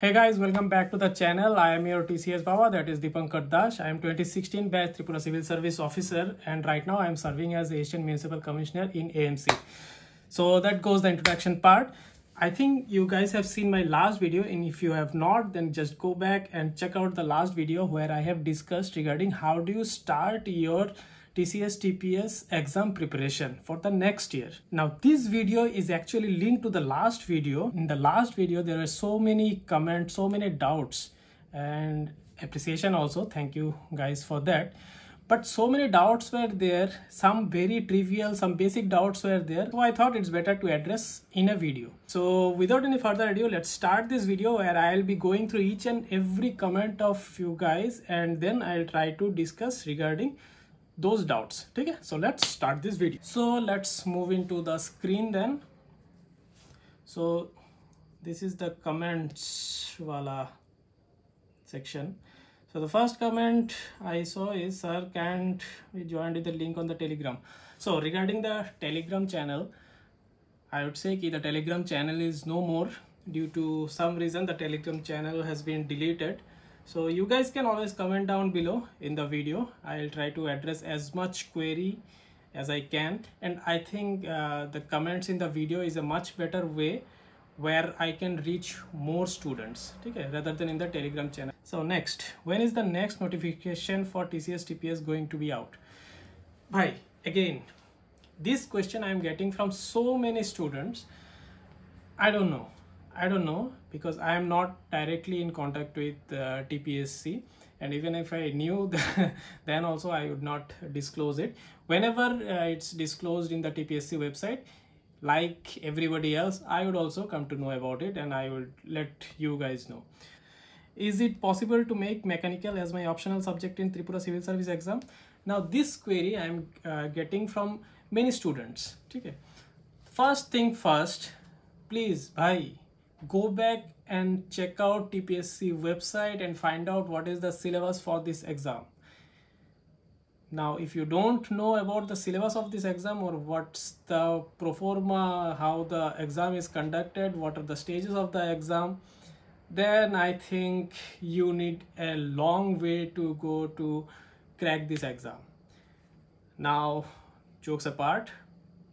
Hey guys, welcome back to the channel. I am your TCS Baba, that is Dipankar Das. I am 2016 batch Tripura Civil Service Officer and right now I am serving as Asian Municipal Commissioner in AMC. So that goes the introduction part. I think you guys have seen my last video and if you have not then just go back and check out the last video where I have discussed regarding how do you start your TCS TPS exam preparation for the next year. Now this video is actually linked to the last video. In the last video there are so many comments, so many doubts and appreciation also. Thank you guys for that. But so many doubts were there, some very trivial, some basic doubts were there. So I thought it's better to address in a video. So without any further ado, let's start this video where I'll be going through each and every comment of you guys and then I'll try to discuss regarding those doubts okay so let's start this video. So let's move into the screen then. So this is the comments wala section. So the first comment i saw is sir can't we join with the link on the telegram? So regarding the telegram channel i would say ki the telegram channel is no more due to some reason the telegram channel has been deleted so you guys can always comment down below in the video. I'll try to address as much query as i can. And i think uh, the comments in the video is a much better way where i can reach more students okay rather than in the telegram channel. So next when is the next notification for tcs tps going to be out? Bye again this question i am getting from so many students. I don't know I don't know because I am not directly in contact with uh, TPSC and even if I knew then also I would not disclose it. Whenever uh, it's disclosed in the TPSC website like everybody else I would also come to know about it and I would let you guys know. Is it possible to make mechanical as my optional subject in Tripura Civil Service exam? Now this query I am uh, getting from many students. Okay. First thing first, please bhai go back and check out TPSC website and find out what is the syllabus for this exam. Now, if you don't know about the syllabus of this exam or what's the pro forma, how the exam is conducted, what are the stages of the exam, then I think you need a long way to go to crack this exam. Now, jokes apart,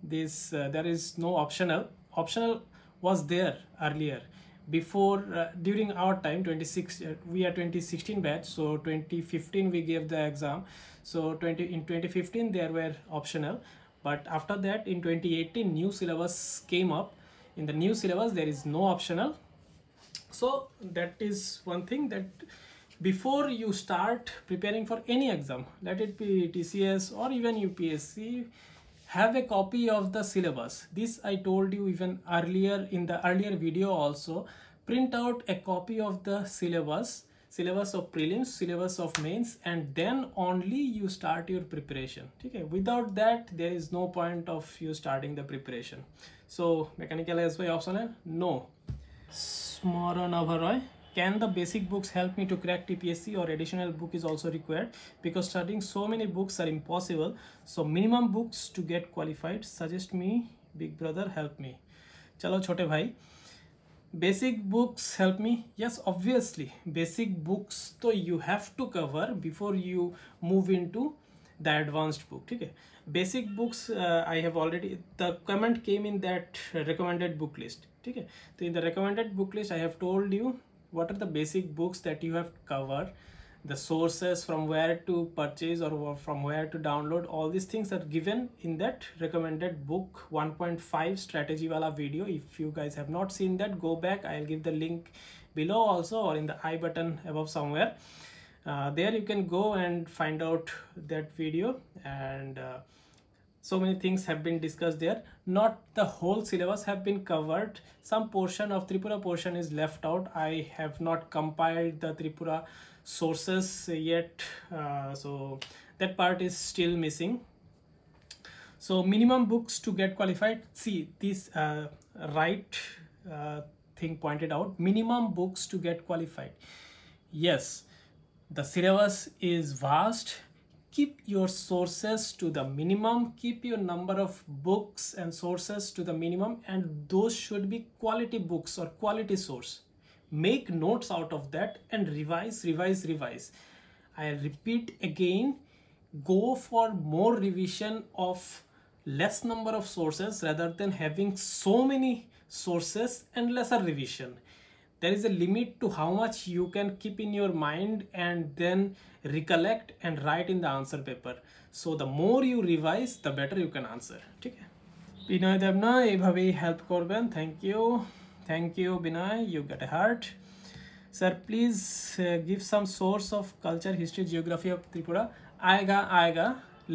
this uh, there is no optional. Optional was there earlier. Before uh, during our time 26 uh, we are 2016 batch so 2015 we gave the exam. So 20 in 2015 there were optional but after that in 2018 new syllabus came up. In the new syllabus there is no optional. So that is one thing that before you start preparing for any exam let it be tcs or even upsc have a copy of the syllabus. This i told you even earlier in the earlier video also. Print out a copy of the syllabus syllabus of prelims syllabus of mains and then only you start your preparation. Okay without that there is no point of you starting the preparation. So mechanical as by optional no. Smaran Avaroy can the basic books help me to crack TPSC or additional book is also required? Because studying so many books are impossible. So minimum books to get qualified suggest me big brother help me. Chalo chote bhai. Basic books help me? Yes obviously. Basic books so you have to cover before you move into the advanced book okay? Basic books uh, i have already the comment came in that recommended book list okay? So in the recommended book list i have told you what are the basic books that you have covered? The sources from where to purchase or from where to download all these things are given in that recommended book 1.5 strategy wala video. If you guys have not seen that go back. I'll give the link below also or in the i button above somewhere. Uh, there you can go and find out that video and uh, so many things have been discussed there. Not the whole syllabus have been covered. Some portion of tripura portion is left out. I have not compiled the tripura sources yet. Uh, so that part is still missing. So minimum books to get qualified. See this uh, right uh, thing pointed out. Minimum books to get qualified. Yes the syllabus is vast keep your sources to the minimum keep your number of books and sources to the minimum and those should be quality books or quality source. Make notes out of that and revise revise revise. I repeat again go for more revision of less number of sources rather than having so many sources and lesser revision there is a limit to how much you can keep in your mind and then recollect and write in the answer paper so the more you revise the better you can answer ঠিক বিনয় দেবনা এইভাবেই help করবেন thank you thank you Binoy you get a heart sir please uh, give some source of culture history geography of tripura aega aega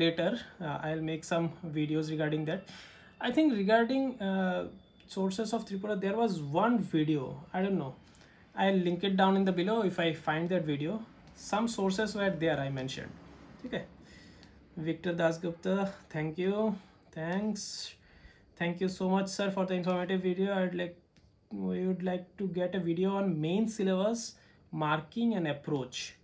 later uh, i'll make some videos regarding that i think regarding uh, sources of tripura there was one video i don't know. I'll link it down in the below if i find that video. Some sources were there i mentioned. Okay. Victor dasgupta thank you. Thanks. Thank you so much sir for the informative video. I'd like we would like to get a video on main syllabus marking and approach.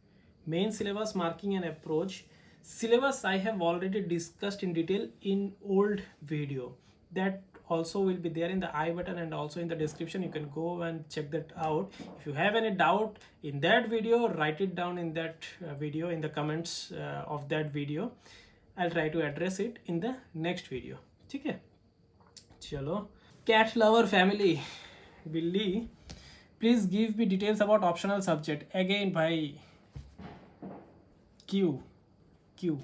Main syllabus marking and approach. Syllabus i have already discussed in detail in old video. That also will be there in the i button and also in the description. You can go and check that out. If you have any doubt in that video write it down in that uh, video in the comments uh, of that video. I'll try to address it in the next video. Okay. chalo cat lover family. Billy please give me details about optional subject. Again by q. Q.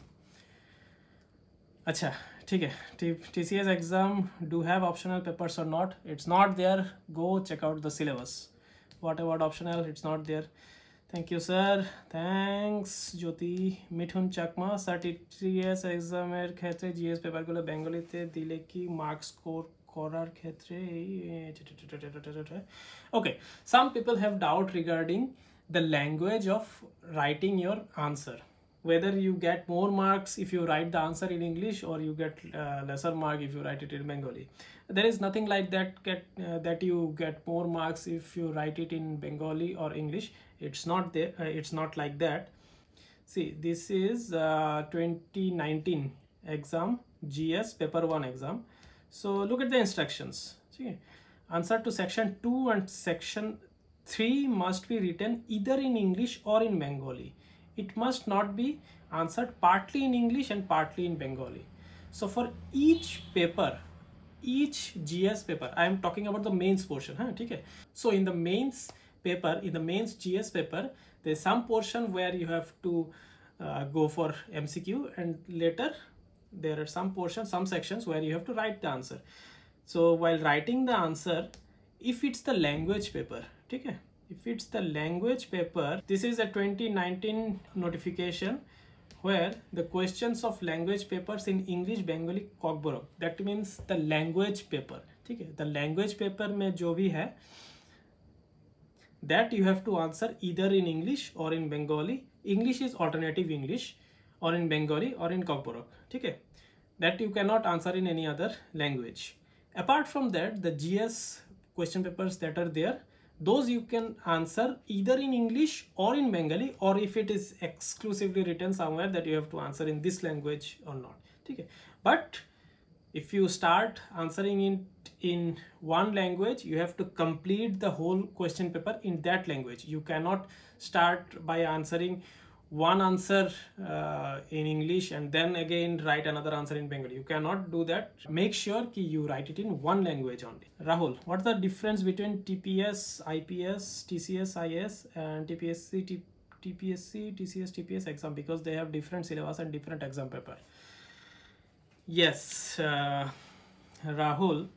Acha ठीक है TCS exam do have optional papers or not it's not there go check out the syllabus what about optional it's not there thank you sir thanks jyoti mithun chakma sir TCS exam এর ক্ষেত্রে GS পেপারগুলো বেঙ্গলিতে দিলে কি marks score করার ক্ষেত্রে okay some people have doubt regarding the language of writing your answer whether you get more marks if you write the answer in english or you get uh, lesser mark if you write it in bengali. There is nothing like that get uh, that you get more marks if you write it in bengali or english. It's not there uh, it's not like that. See this is uh, 2019 exam gs paper 1 exam. So look at the instructions. See answer to section 2 and section 3 must be written either in english or in bengali it must not be answered partly in english and partly in bengali. So for each paper each gs paper i am talking about the mains portion huh? okay so in the mains paper in the mains gs paper there's some portion where you have to uh, go for mcq and later there are some portions some sections where you have to write the answer. So while writing the answer if it's the language paper okay if it's the language paper this is a 2019 notification where the questions of language papers in english bengali kokborok that means the language paper. okay the language paper mein jo bhi hai that you have to answer either in english or in bengali. English is alternative english or in bengali or in kokborok okay that you cannot answer in any other language. Apart from that the gs question papers that are there those you can answer either in english or in bengali or if it is exclusively written somewhere that you have to answer in this language or not. Okay. But if you start answering it in one language you have to complete the whole question paper in that language. You cannot start by answering one answer uh, in English and then again write another answer in Bengali. You cannot do that. Make sure ki you write it in one language only. Rahul, what's the difference between TPS, IPS, TCS, IS and TPSC, T TPSC, TCS, TPS exam because they have different syllabus and different exam paper. Yes, uh, Rahul,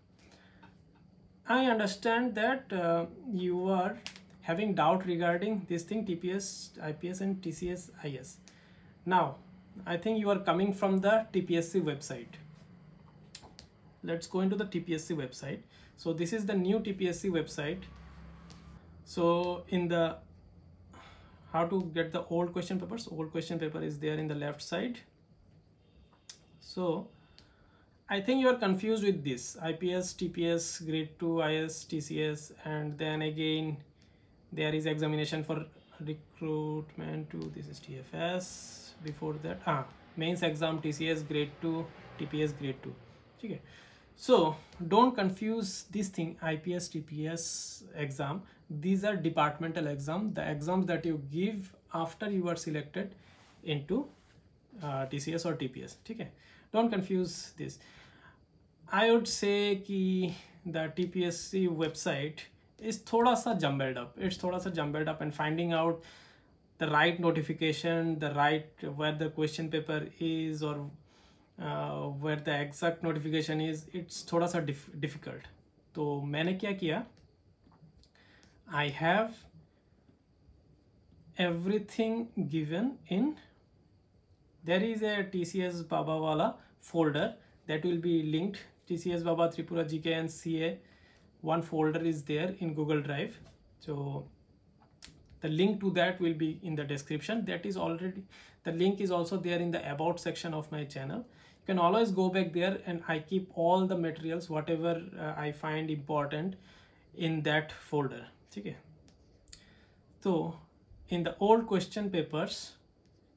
I understand that uh, you are having doubt regarding this thing TPS, IPS and TCS, IS. Now, I think you are coming from the TPSC website. Let's go into the TPSC website. So this is the new TPSC website. So in the how to get the old question papers, old question paper is there in the left side. So I think you are confused with this IPS, TPS, grade 2, IS, TCS, and then again there is examination for recruitment to this is TFS before that ah mains exam TCS grade 2 TPS grade 2 okay. So don't confuse this thing IPS TPS exam. These are departmental exam. The exams that you give after you are selected into uh, TCS or TPS okay. Don't confuse this. I would say कि the TPSC website is थोड़ा सा jumbled up it's थोड़ा सा jumbled up and finding out the right notification the right where the question paper is और where the exact notification is it's थोड़ा सा difficult तो मैंने क्या किया? I have everything given in there is a T C S बाबा वाला folder that will be linked T C S Baba Tripura G K N C A one folder is there in Google Drive. So the link to that will be in the description. That is already the link is also there in the about section of my channel. You can always go back there and I keep all the materials whatever uh, I find important in that folder. Okay. So in the old question papers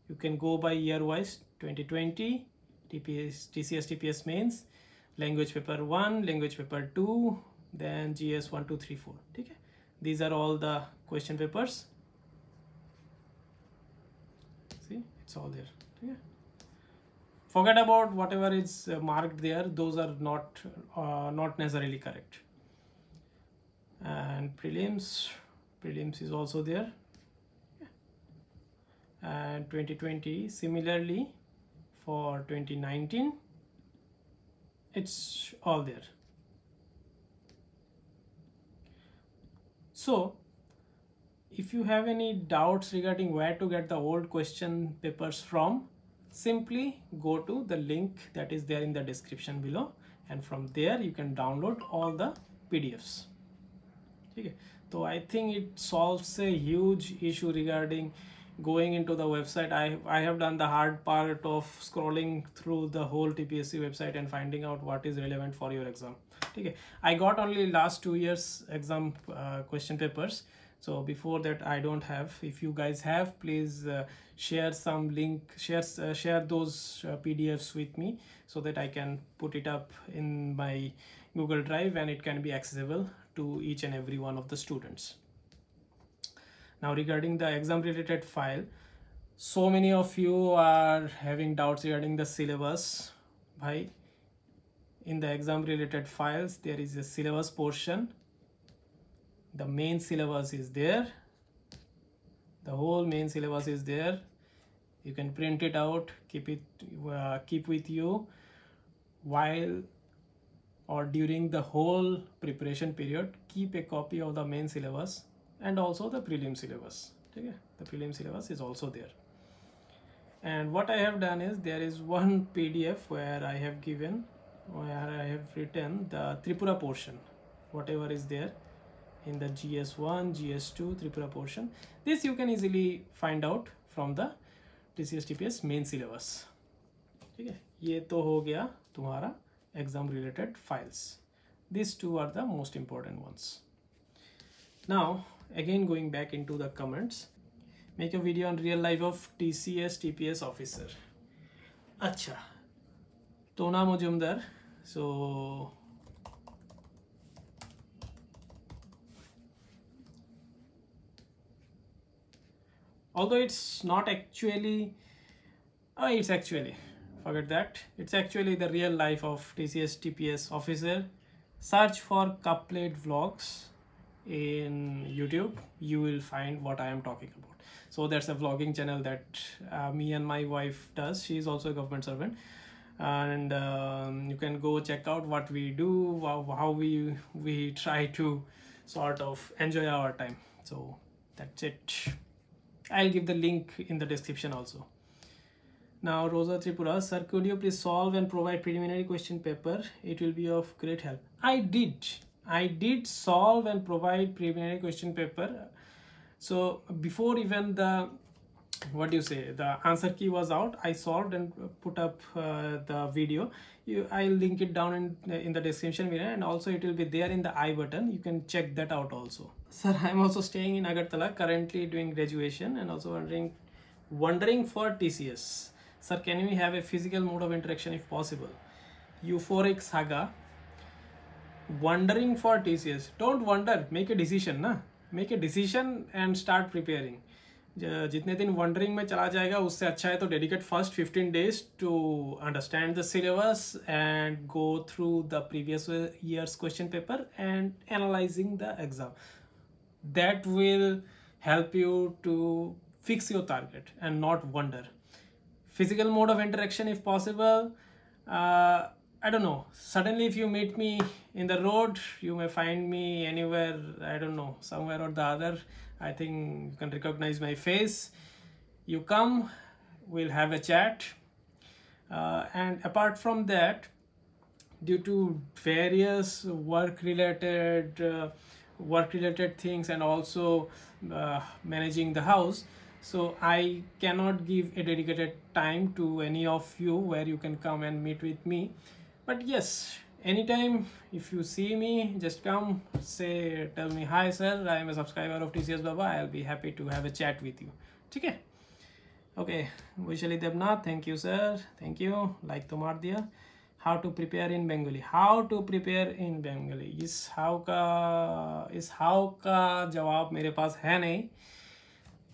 you can go by year wise 2020 TPS TCS TPS mains language paper 1 language paper 2 then GS 1 2 3 4 okay these are all the question papers. See it's all there. forget about whatever is uh, marked there. Those are not uh, not necessarily correct. And prelims prelims is also there. And 2020 similarly for 2019 it's all there so if you have any doubts regarding where to get the old question papers from simply go to the link that is there in the description below. And from there you can download all the pdfs okay. So i think it solves a huge issue regarding going into the website i i have done the hard part of scrolling through the whole tpsc website and finding out what is relevant for your exam. Okay. I got only last two years exam uh, question papers. So before that i don't have. If you guys have please uh, share some link share uh, share those uh, pdfs with me so that i can put it up in my google drive and it can be accessible to each and every one of the students. Now regarding the exam related file, so many of you are having doubts regarding the syllabus. Why? In the exam related files, there is a syllabus portion. The main syllabus is there. The whole main syllabus is there. You can print it out, keep it, uh, keep with you while or during the whole preparation period keep a copy of the main syllabus and also the prelim syllabus okay the prelim syllabus is also there and what i have done is there is one pdf where i have given where i have written the tripura portion whatever is there in the gs1 gs2 tripura portion this you can easily find out from the tcs tps main syllabus ठीक है ये तो हो गया तुम्हारा exam related files these two are the most important ones now again going back into the comments make a video on real life of TCS TPS officer. Acha. Tona Mojumdar so although it's not actually oh, it's actually forget that. It's actually the real life of TCS TPS officer. Search for CupPlate vlogs in YouTube you will find what I am talking about so that's a vlogging channel that uh, me and my wife does she is also a government servant and um, you can go check out what we do how, how we we try to sort of enjoy our time so that's it I'll give the link in the description also now Rosa Tripura, sir, could you please solve and provide preliminary question paper? It will be of great help. I did. I did solve and provide preliminary question paper. So before even the what do you say the answer key was out i solved and put up uh, the video you i'll link it down in in the description video and also it will be there in the i button you can check that out also sir i'm also staying in agartala currently doing graduation and also wondering wondering for tcs Sir, can we have a physical mode of interaction if possible? Euphoric saga. Wondering for TCS. Don't wonder. Make a decision. Na? Make a decision and start preparing जितने दिन wondering में चला जाएगा उससे अच्छा है तो dedicate first fifteen days to understand the syllabus and go through the previous years question paper and analysing the exam that will you to fix your target and not wonder physical mode of interaction if possible uh, i don't know. Suddenly if you meet me in the road you may find me anywhere i don't know somewhere or the other. I think you can recognize my face. You come we'll have a chat. Uh, and apart from that due to various work related uh, work related things and also uh, managing the house so i cannot give a dedicated time to any of you where you can come and meet with me but yes anytime if you see me just come say tell me hi sir i am a subscriber of tcs baba i'll be happy to have a chat with you. Okay. Okay. Vishali Devnath, thank you sir. Thank you. Like tomar diya. How to prepare in bengali? How to prepare in bengali? Is how ka is how ka jawab mere paas hai nahi.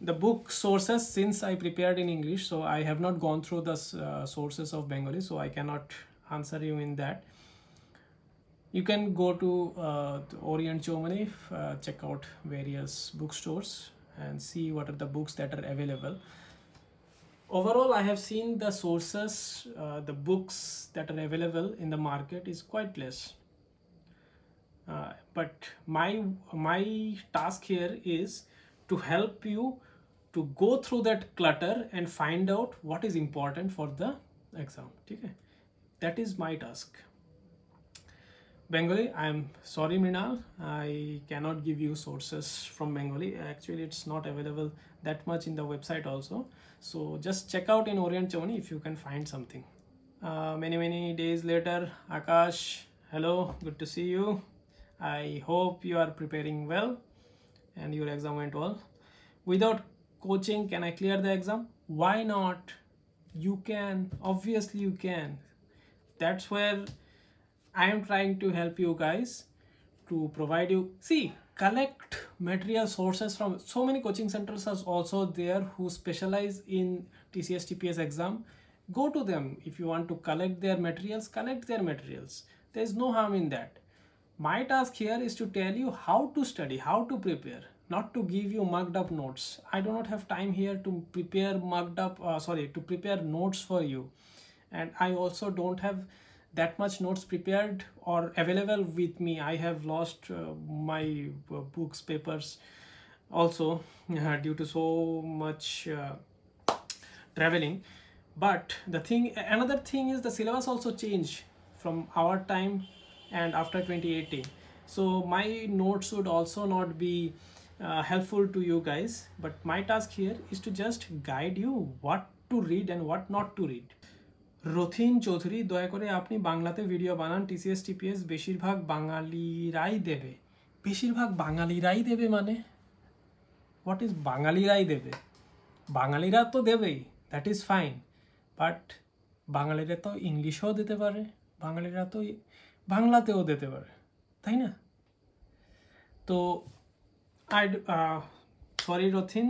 The book sources since I prepared in English so I have not gone through the uh, sources of Bengali so I cannot answer you in that. You can go to, uh, Orient Germany uh, check out various bookstores and see what are the books that are available. Overall I have seen the sources uh, the books that are available in the market is quite less. Uh, but my my task here is to help you to go through that clutter and find out what is important for the exam. Okay that is my task. Bengali i am sorry Mrinal. I cannot give you sources from bengali. Actually it's not available that much in the website also. So just check out in orient Germany if you can find something. Uh, many many days later akash hello good to see you. I hope you are preparing well and your exam went well. Without coaching can i clear the exam? Why not? You can obviously you can that's where i am trying to help you guys to provide you. See collect material sources from so many coaching centers are also there who specialize in tcs tps exam. Go to them. If you want to collect their materials collect their materials. There's no harm in that. My task here is to tell you how to study how to prepare not to give you mugged up notes. I do not have time here to prepare mugged up uh, sorry to prepare notes for you and i also don't have that much notes prepared or available with me. I have lost uh, my uh, books papers also uh, due to so much uh, traveling. But the thing another thing is the syllabus also changed from our time and after 2018 so my notes would also not be uh, helpful to you guys but my task here is to just guide you what to read and what not to read Rathin Chowdhury, দয়া করে আপনি বাংলাতে video বানান। TCS TPS বেশিরভাগ বাঙালিরাই দেবে। বেশিরভাগ বাঙালিরাই দেবে মানে? হোয়াট ইজ বাঙালিরাই দেবে? বাঙালিরা তো দেবেই দ্যাট ইজ ফাইন বাট বাঙালিরা তো ইংলিশেও দিতে পারে, বাঙালিরা তো বাংলাতেও দিতে পারে, তাই না? তো আই সরি রথিন,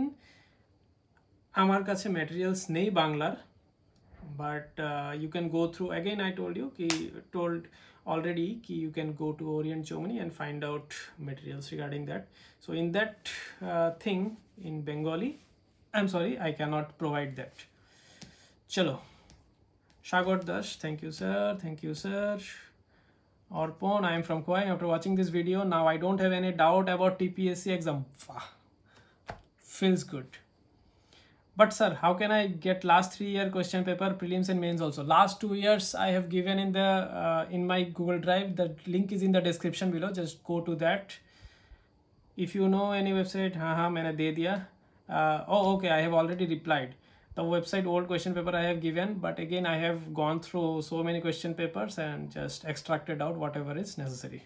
আমার কাছে ম্যাটেরিয়ালস নেই বাংলার। but uh, you can go through again i told you ki, told already ki you can go to orient germany and find out materials regarding that so in that uh, thing in bengali i'm sorry i cannot provide that chalo Shagor Dash, thank you sir, thank you sir. Orpon, I am from koi After watching this video, now I don't have any doubt about TPSC exam. Feels good. But sir, how can I get last three year question paper, prelims and mains also? Last two years I have given in the uh, in my Google Drive. The link is in the description below. Just go to that. If you know any website, haha, मैंने दे दिया. Uh, oh, okay, I have already replied the website old question paper I have given but again I have gone through so many question papers and just extracted out whatever is necessary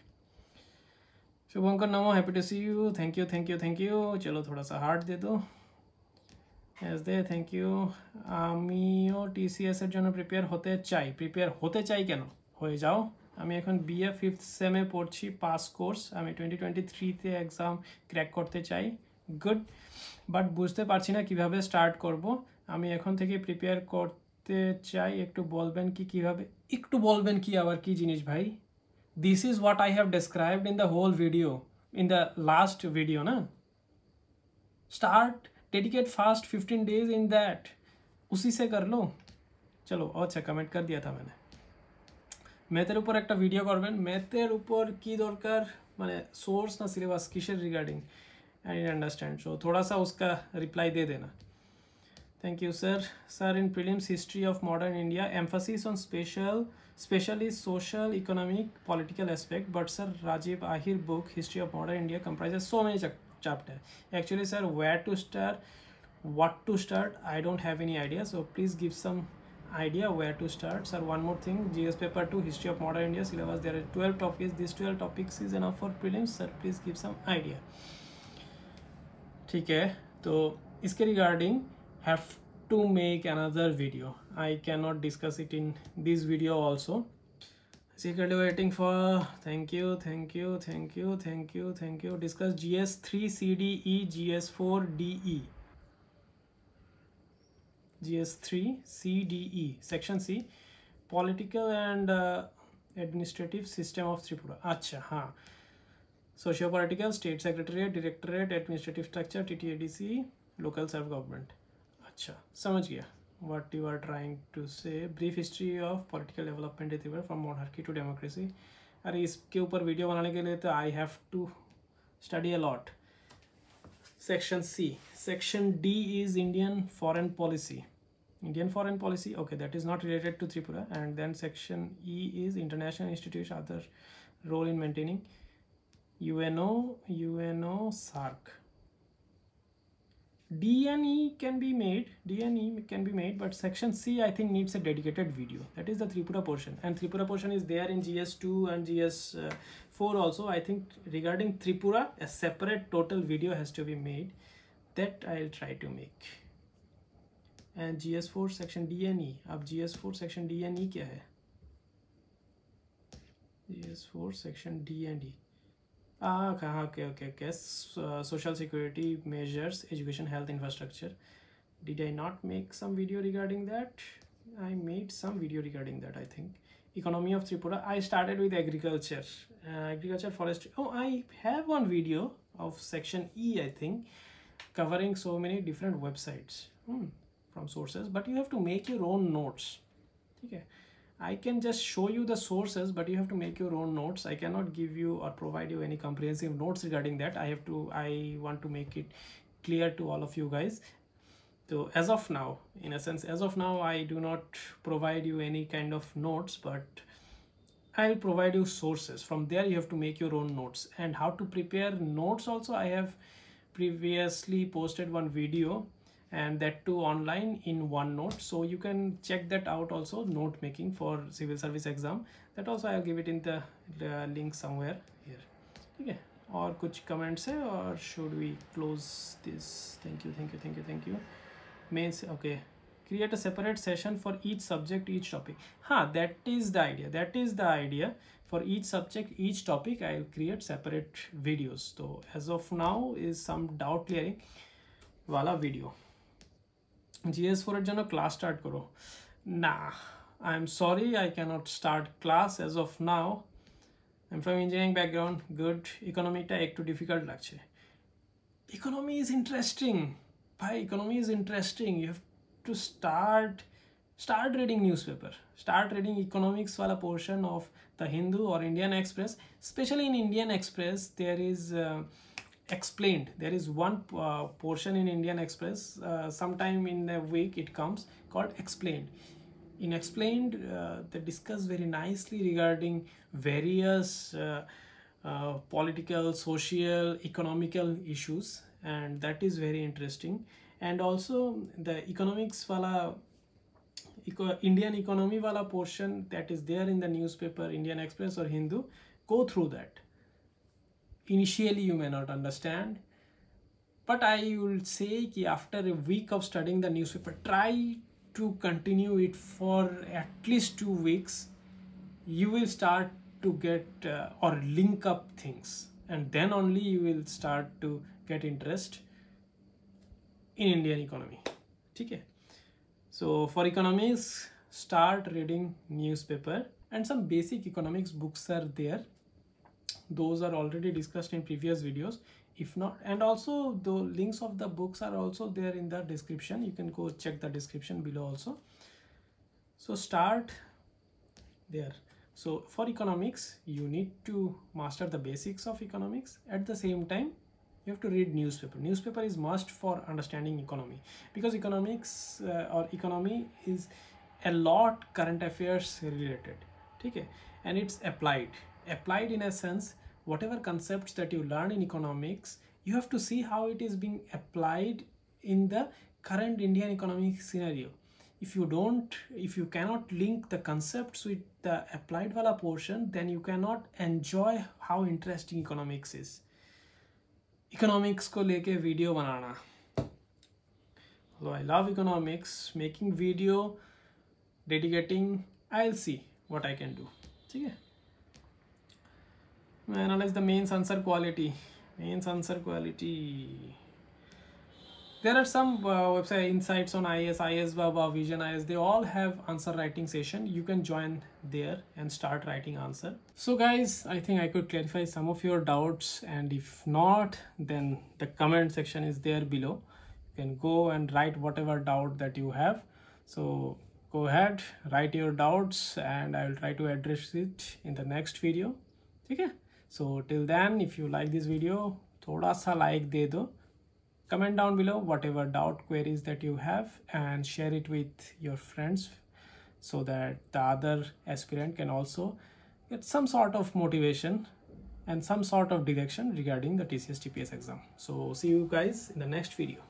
Shubhankar Namo happy to see you thank you thank you thank you चलो थोड़ा सा heart दे दो এস দে thank you আমিও TCS এর জন্য প্রিপেয়ার হতে চাই। প্রিপেয়ার হতে চাই কেন? হয়ে যাও। আমি এখন বিএ ফিফথ সেমে পড়ছি পাস কোর্স আমি টোয়েন্টি টোয়েন্টি থ্রিতে এক্সাম ক্র্যাক করতে চাই। গুড বাট বুঝতে পারছি না কীভাবে স্টার্ট করব। আমি এখন থেকে প্রিপেয়ার করতে চাই। একটু বলবেন কি, কীভাবে? একটু বলবেন কি আবার কি জিনিস ভাই? This is what I have described in the whole video in the last video না? Start dedicate fast 15 days in that उसी से कर लो চলো আচ্ছা কমেন্ট कर दिया था मैंने ম্যাথের উপর একটা ভিডিও করবেন ম্যাথের উপর কি দরকার মানে সোর্স না syllabus kisser regarding I understand so थोड़ा सा उसका रिप्लाई दे देना thank you sir sir in prelims history of modern India emphasis on special especially social, economic, political aspect. But sir, Rajiv Ahir book, History of Modern India, comprises so many ch chapters. Actually, sir, where to start, what to start, I don't have any idea. So please give some idea where to start. Sir, one more thing, GS paper 2, History of Modern India syllabus, there are 12 topics. These 12 topics is enough for prelims. Sir, please give some idea. ठीक है तो इसके regarding have to make another video i cannot discuss it in this video also secret waiting for thank you thank you thank you thank you thank you discuss G S three C D E G S four D E G S three C D E section C political and administrative system of Tripura अच्छा हाँ socio political state secretariat directorate administrative structure T T A D C local self government अच्छा समझ गया what you are trying to say. Brief history of political development from monarchy to democracy. To democracy अरे इसके ऊपर video बनाने के लिए तो I have to study a lot section C section D is Indian foreign policy Indian foreign policy, okay, that is not related to Tripura. And then section E is international institution, other role in maintaining. UNO, UNO, SAARC. DNE can be made, DNE can be made, but section C I think needs a dedicated video. That is the Tripura portion and Tripura portion is there in GS2 and GS4 also. I think regarding Tripura, a separate total video has to be made that I'll try to make. And GS4 section DNE, अब GS4 section DNE क्या है? GS4 section DNE. Ah, okay, okay, okay. Uh, social security measures, education, health, infrastructure. Did I not make some video regarding that? I made some video regarding that, I think. Economy of Tripura. I started with agriculture, uh, agriculture, forestry. Oh, I have one video of section E, I think, covering so many different websites hmm, from sources, but you have to make your own notes. Okay. I can just show you the sources, but you have to make your own notes. I cannot give you or provide you any comprehensive notes regarding that. I have to, I want to make it clear to all of you guys. So as of now, in a sense, as of now, I do not provide you any kind of notes, but I'll provide you sources. From there, you have to make your own notes and how to prepare notes also. I have previously posted one video and that too online in OneNote. So you can check that out also note making for civil service exam. That also I'll give it in the, the link somewhere here. Okay. और कुछ comments है और should we close this thank you thank you thank you thank you mains okay create a separate session for each subject each topic huh that is the idea that is the idea for each subject each topic i'll create separate videos so as of now is some doubt clearing wala video GS ফোরের জন্য class start করো। না I am sorry I cannot start class as of now I from engineering background good ইকোনমিটা একটু difficult লাগছে। Economy is interesting ভাই economy is interesting you have to start start reading newspaper. Start reading economics wala portion of the hindu or indian express. Especially in indian express there is uh, explained. There is one uh, portion in indian express uh, sometime in a week it comes called explained. In explained uh, they discuss very nicely regarding various uh, uh, political social economical issues and that is very interesting. And also the economics wala eco indian economy wala portion that is there in the newspaper indian express or hindu go through that initially you may not understand but i will say that after a week of studying the newspaper try to continue it for at least two weeks. You will start to get uh, or link up things and then only you will start to get interest in indian economy. Okay? So for economics start reading newspaper and some basic economics books are there those are already discussed in previous videos. If not and also the links of the books are also there in the description. You can go check the description below also. So start there. So for economics you need to master the basics of economics. At the same time you have to read newspaper. Newspaper is must for understanding economy because economics uh, or economy is a lot current affairs related. Okay? And it's applied applied in a sense whatever concepts that you learn in economics you have to see how it is being applied in the current indian economic scenario. If you don't if you cannot link the concepts with the applied wala portion then you cannot enjoy how interesting economics is. Economics ko leke video banana. I love economics. Making video dedicating i'll see what i can do. Okay analyze the mains answer quality. Mains answer quality. There are some uh, website insights on is IAS Baba Vision IAS they all have answer writing session. You can join there and start writing answer. So guys i think i could clarify some of your doubts. And if not then the comment section is there below. You can go and write whatever doubt that you have. So go ahead write your doubts. And i will try to address it in the next video. Okay so till then if you like this video thoda sa like de do comment down below whatever doubt queries that you have and share it with your friends so that the other aspirant can also get some sort of motivation and some sort of direction regarding the TCS TPS exam. So see you guys in the next video.